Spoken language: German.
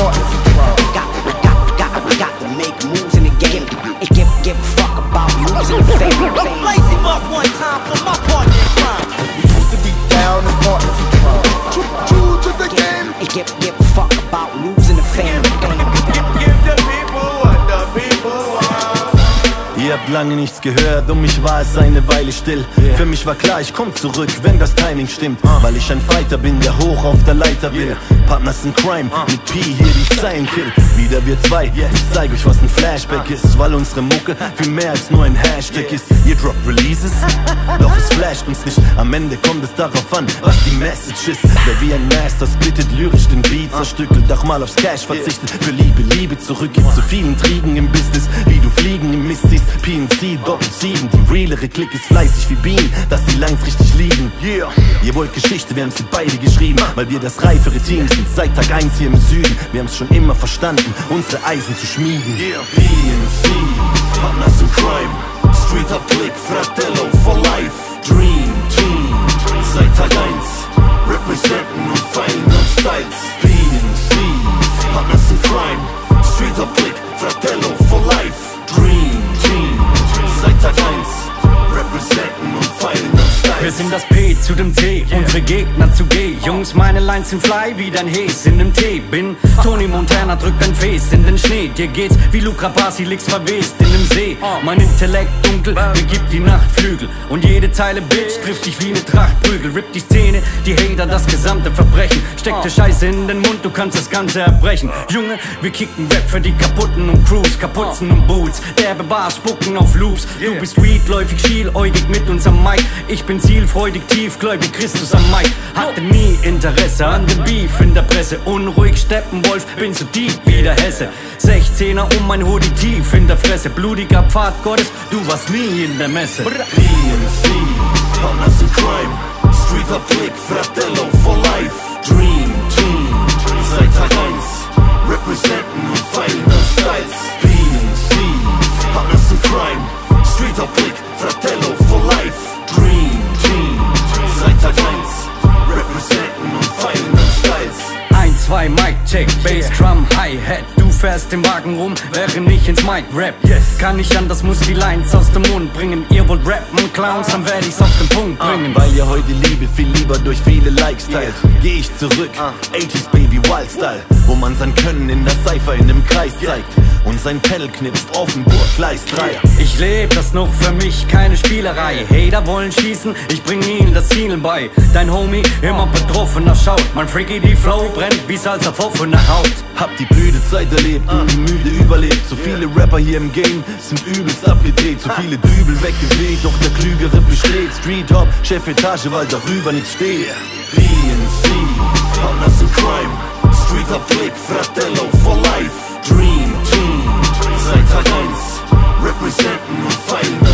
partners Habt lange nichts gehört, um mich war es eine Weile still. Für mich war klar, ich komm zurück, wenn das Timing stimmt. Weil ich ein Fighter bin, der hoch auf der Leiter will. Partners in Crime, mit P hier die Zeilen kill. Wieder wir zwei, ich zeig euch, was ein Flashback ist. Weil unsere Mucke viel mehr als nur ein Hashtag ist. Ihr droppt Releases, doch es flasht uns nicht. Am Ende kommt es darauf an, was die Message ist. Wer wie ein Master splittet lyrisch den Beat, zerstückelt, auch mal aufs Cash verzichtet. Für Liebe, Liebe zurück, gibt zu vielen Intrigen im Business. Wie du Fliegen im Mist siehst, PNC, Doppel 7. Die realere Klick ist fleißig wie Bienen, dass die Lines richtig liegen. Yeah. Ihr wollt Geschichte, wir haben sie beide geschrieben, weil wir das reifere Team sind. Seit Tag 1 hier im Süden, wir haben es schon immer verstanden, unsere Eisen zu schmieden. Yeah. PNC, Partners in Crime, Street Up Click, Fratello for Life, Dream zu dem C, unsere Gegner zu G. Jungs, meine Lines sind fly wie dein Hes in dem Tee. Bin Tony Montana, drückt dein Face in den Schnee. Dir geht's wie Luca Basilix verwest in dem See. Mein Intellekt dunkel, mir gibt die Nacht Flügel. Und jede Zeile Bitch trifft dich wie ne Trachtprügel. Rippt die Szene, die Hater, das gesamte Verbrechen. Steck dir Scheiße in den Mund, du kannst das Ganze erbrechen. Junge, wir kicken Rap für die Kaputten und Crews, Kapuzen und Boots. Derbe Bars spucken auf Loops. Du bist weedläufig, schieläugig mit uns am Mic. Ich bin zielfreudig, tiefgläubig, Christus am Mic. Hatte nie Interesse an dem Beef in der Presse. Unruhig, Steppenwolf, bin so deep wie der Hesse. 16er um mein Hoodie tief in der Fresse. Blutiger Pfad Gottes, du warst nie in der Messe. Partners in Crime, Street Up Click, Fratello 2, Mic Check, Bass, yeah. Drum, Hi-Hat. Du fährst den Wagen rum, während ich ins Mic rap. Yes. Kann ich anders, muss die Lines aus dem Mund bringen. Ihr wollt rappen, Clowns, dann werd ich's auf den Punkt ah. bringen. Weil ihr heute Liebe viel lieber durch viele Likes teilt. Yeah. Geh ich zurück, ah. uh. 80s Baby Wildstyle Wo man sein Können in der Cypher in dem Kreis zeigt und sein Pedal knipst. Offenburg, Gleis 3. Ich leb das noch für mich, keine Spielerei. Hater wollen schießen, ich bring ihnen das Zielen bei. Dein Homie immer betroffener schaut. Mein Freaky, die Flow brennt wie Salz auf offener Haut. Hab die blöde Zeit erlebt und müde überlebt. So viele Rapper hier im Game sind übelst abgedreht. So viele Dübel weggeweht, doch der Klügere besteht. Street Hop, Chefetage, weil darüber nichts steht. PNC, Dream Team.